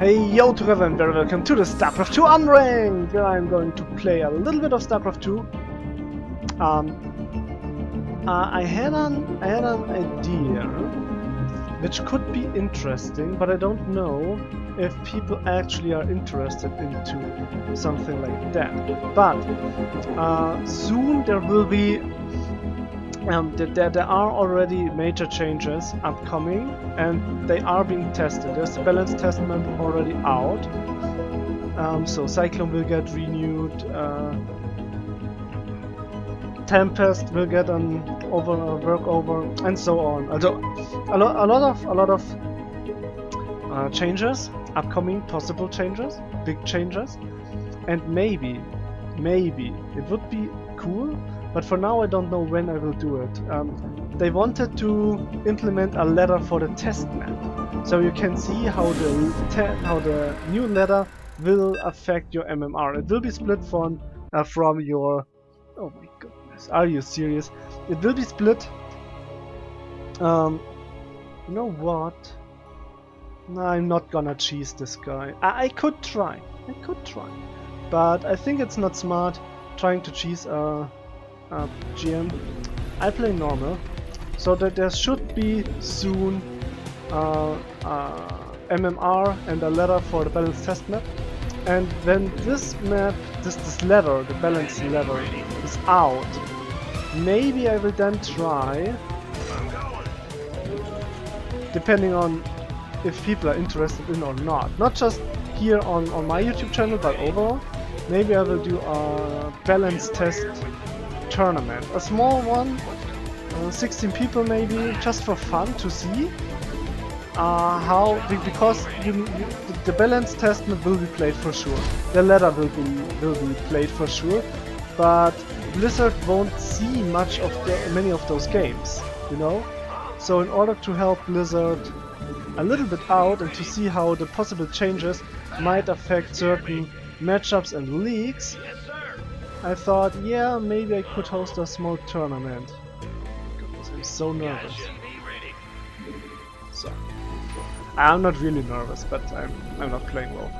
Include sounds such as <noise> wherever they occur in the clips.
Hey yo to and very welcome to the StarCraft 2 Unranked where I'm going to play a little bit of StarCraft 2. Um, uh, I had an I had an idea which could be interesting, but I don't know if people actually are interested into something like that. But uh, soon there will be um, there, there are already major changes upcoming and they are being tested. There's the balance test map already out. Um, so Cyclone will get renewed, uh, Tempest will get an over work over, and so on. Also, a, lo a lot of a lot of uh, changes, upcoming possible changes, big changes, and maybe, maybe it would be cool but for now I don't know when I will do it. Um, they wanted to implement a ladder for the test map, so you can see how the how the new ladder will affect your MMR. It will be split from uh, from your. Oh my goodness, are you serious? It will be split. Um, you know what? No, I'm not gonna cheese this guy. I, I could try. I could try, but I think it's not smart trying to cheese a. Uh, GM. I play normal, so that there should be soon uh, uh, MMR and a ladder for the balance test map. And when this map, this, this ladder, the balance ladder, is out, maybe I will then try, depending on if people are interested in or not. Not just here on, on my YouTube channel, but overall. Maybe I will do a balance test tournament. A small one, uh, 16 people maybe, just for fun to see uh, how, because you, you, the balance test map will be played for sure. The ladder will be, will be played for sure, but Blizzard won't see much of the, many of those games, you know? So in order to help Blizzard a little bit out and to see how the possible changes might affect certain matchups and leagues, I thought, yeah, maybe I could host a small tournament. Goodness, I'm so nervous. So, I'm not really nervous, but I'm, I'm not playing well.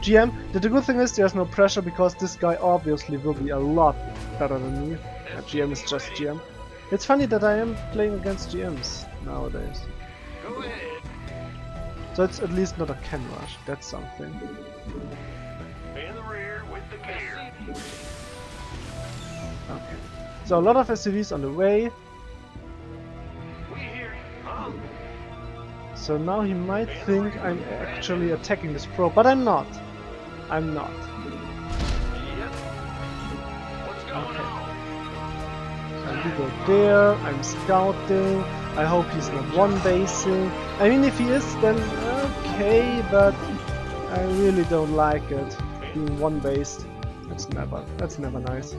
GM, the, the good thing is there's no pressure because this guy obviously will be a lot better than me. Uh, yeah, GM is just GM. It's funny that I am playing against GMs nowadays. So it's at least not a cannon rush, that's something. So a lot of SCVs on the way. So now he might think I'm actually attacking this pro, but I'm not. I'm not. Okay. So we go there, I'm scouting, I hope he's not one-basing. I mean if he is then okay, but I really don't like it being one-based. That's never, that's never nice.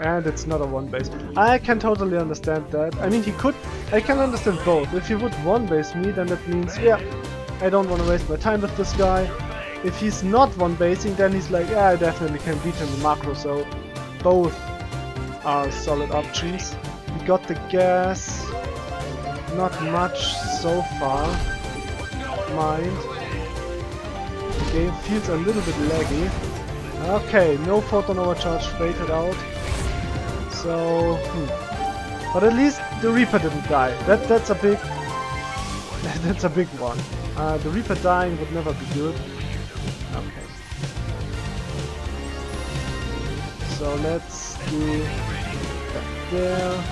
And it's not a one base. I can totally understand that. I mean, he could, I can understand both. If he would one base me, then that means, yeah, I don't want to waste my time with this guy. If he's not one basing, then he's like, yeah, I definitely can beat him in macro, so both are solid options. We got the gas, not much so far, mind. The game feels a little bit laggy. Okay, no photon overcharge waited out. So, hmm. but at least the Reaper didn't die. That that's a big <laughs> that's a big one. Uh, the Reaper dying would never be good. Okay. So let's do there.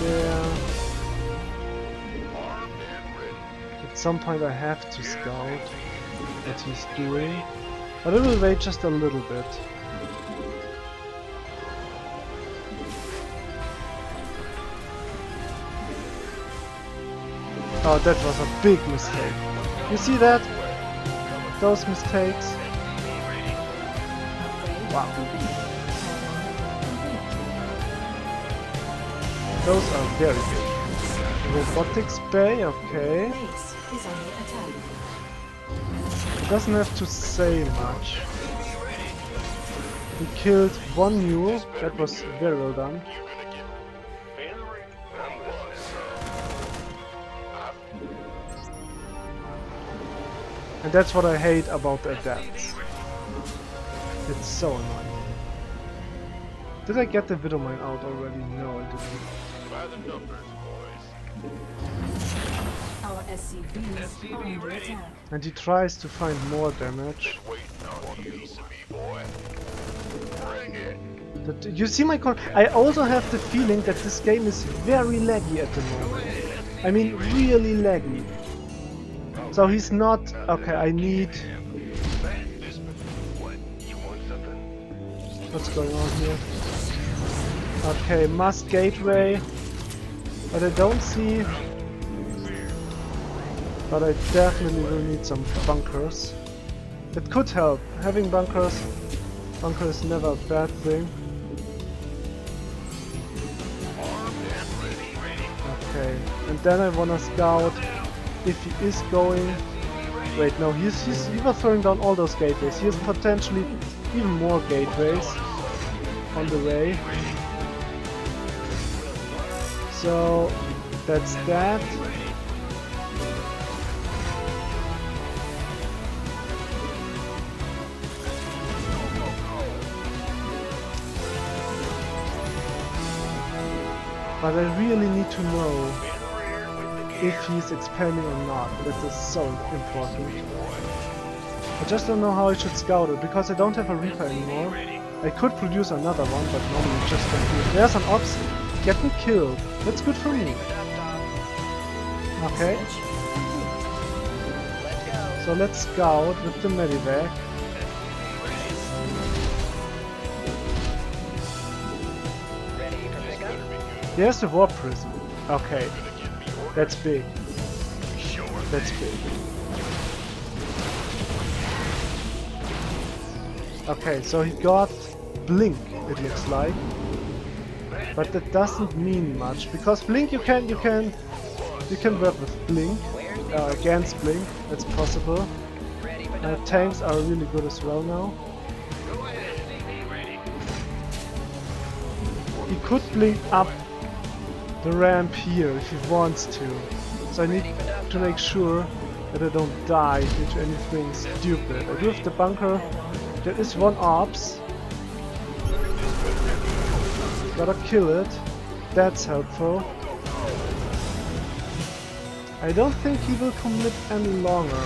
There. At some point I have to scout what he's doing. But I will wait just a little bit. Oh, that was a big mistake. You see that? Those mistakes? Wow. Those are very big. Robotics Bay, okay. Doesn't have to say much. He killed one mule, that was very well done. And that's what I hate about the Adepts. It's so annoying. Did I get the Widowmine out already? No, I didn't. By the numbers, boys. Our SCV is under attack. And he tries to find more damage. Waiting on a piece of me, boy. Bring it. That, you see my con- I also have the feeling that this game is very laggy at the moment. I mean, really laggy. So he's not... Okay, I need... What's going on here? Okay, mass gateway. But I don't see... But I definitely will need some bunkers. It could help. Having bunkers... Bunker is never a bad thing. Okay, and then I wanna scout if he is going... Wait, no, he's, he's, he was throwing down all those gateways. He has potentially even more gateways on the way. So, that's that. But I really need to know if he's expanding or not. That is so important. I just don't know how I should scout it, because I don't have a Reaper anymore. I could produce another one, but normally just don't do it. There's an Ops me killed. That's good for me. Okay, so let's scout with the medivac. There's the Warp Prism. Okay, that's big. That's big. Okay, so he got Blink, it looks like. But that doesn't mean much because Blink you can you can you can work with Blink uh, against Blink. That's possible. Uh, tanks are really good as well now. He could blink up the ramp here if he wants to. So I need to make sure that I don't die due to anything stupid. I do have the bunker. There is one ops. Gotta kill it. That's helpful. I don't think he will commit any longer.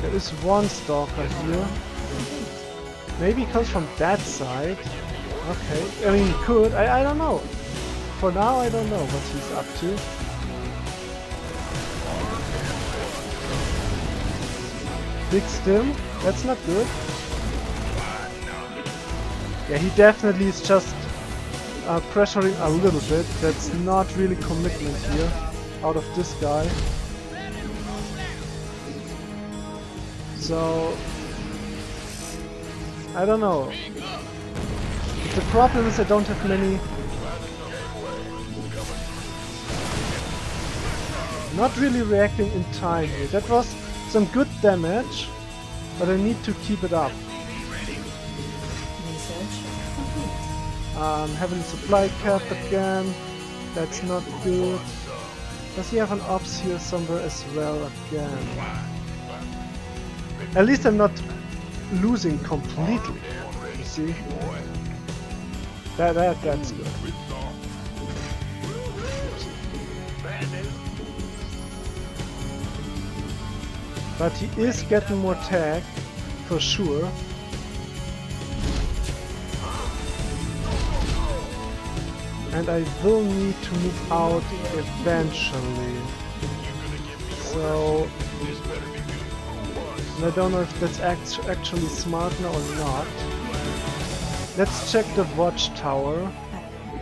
There is one stalker here. Maybe he comes from that side. Okay, I mean, he could. I, I don't know. For now, I don't know what he's up to. Big stim. That's not good. Yeah, he definitely is just uh, pressuring a little bit. That's not really commitment here out of this guy. So I don't know. The problem is I don't have many not really reacting in time here. That was some good damage, but I need to keep it up. Um, having supply cap again, that's not good. Does he have an ops here somewhere as well again? At least I'm not losing completely. You see? That, that that's good. But he is getting more tag, for sure. And I will need to move out eventually. So... I don't know if that's act actually smart now or not. Let's check the watchtower.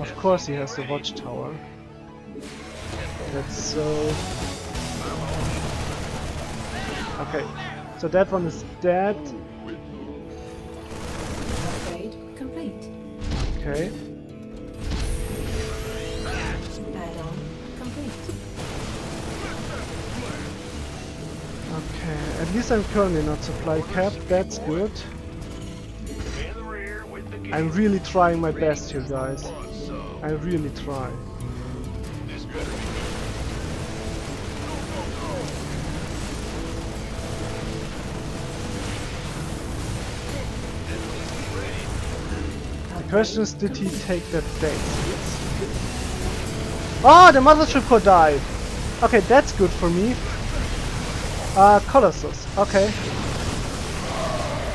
Of course he has the watchtower. That's so... Okay, so that one is dead. Upgrade complete. Okay. Add-on complete. Okay, at least I'm currently not supply capped, that's good. In the rear with the I'm really trying my best here, guys. I really try. Question is, did he take that base? Yes. Oh, the mothership core died. Okay, that's good for me. Uh, Colossus. Okay.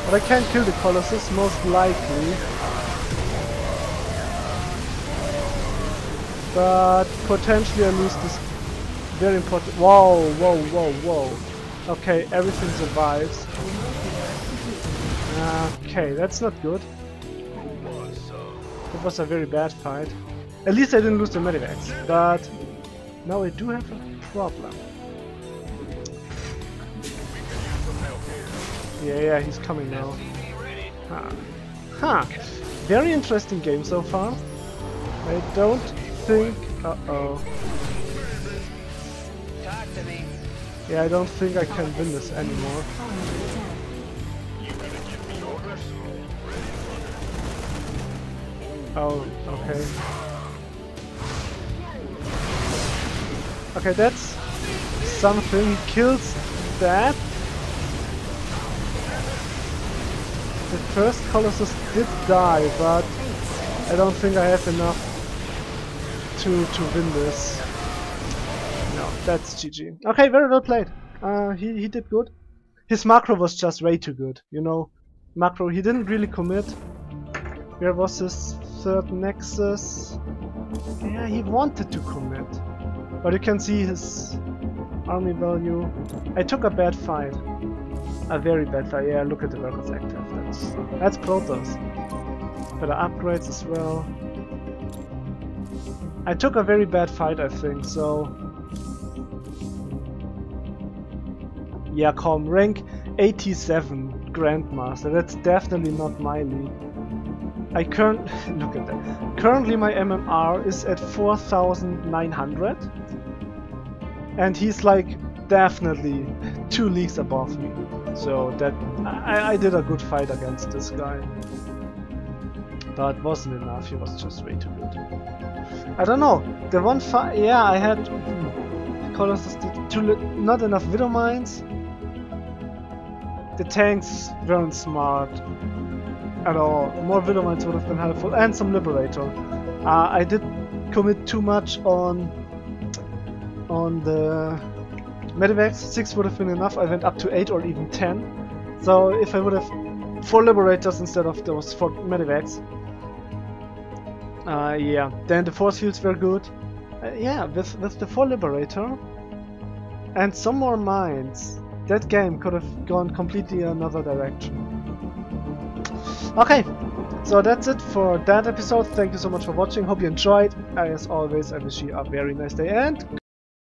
But I can't kill the Colossus, most likely. But potentially I lose this very important... Whoa, whoa, whoa, whoa. Okay, everything survives. Okay, that's not good. Was a very bad fight. At least I didn't lose the medivacs, but now I do have a problem. Yeah, yeah, he's coming now. Huh. Huh. Very interesting game so far. I don't think... Uh-oh. Yeah, I don't think I can win this anymore. Oh, okay. Okay, that's something. Kills that. The first Colossus did die, but I don't think I have enough to to win this. No, that's GG. Okay, very well played. Uh, he he did good. His macro was just way too good. You know, macro. He didn't really commit. Where was his third nexus? Yeah, he wanted to commit. But you can see his army value. I took a bad fight. A very bad fight. Yeah, look at the workers active. That's that's Protoss. Better upgrades as well. I took a very bad fight, I think, so... Yeah, calm. Rank 87 Grandmaster. That's definitely not my league. I current look at that. Currently my MMR is at 4,900 and he's like definitely <laughs> two leagues above me. So that I, I did a good fight against this guy. But wasn't enough, he was just way too good. I don't know, the one fight, yeah, I had hmm, Colossus too not enough Widow Mines. The tanks weren't smart at all. More Widow would have been helpful, and some Liberator. Uh, I did commit too much on on the Medivacs. Six would have been enough. I went up to eight or even ten. So if I would have four Liberators instead of those four Medivacs, uh, yeah, then the force fields were good. Uh, yeah, with with the four Liberator and some more mines, that game could have gone completely another direction. Okay, so that's it for that episode. Thank you so much for watching. Hope you enjoyed. As always, I wish you a very nice day and